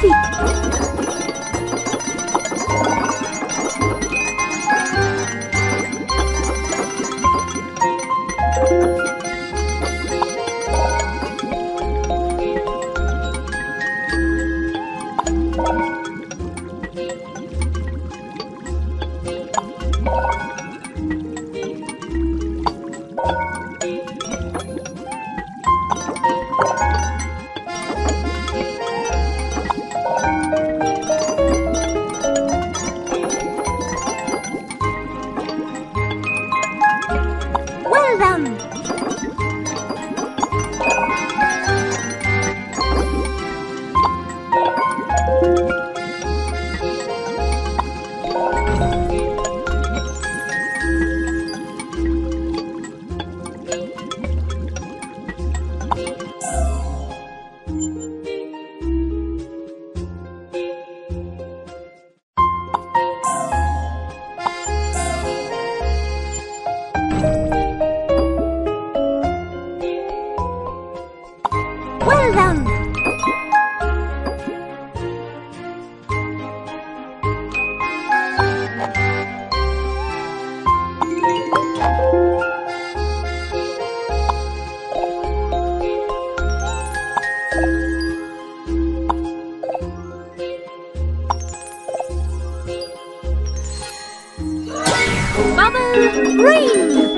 ピー Well Well! Bubble breathe!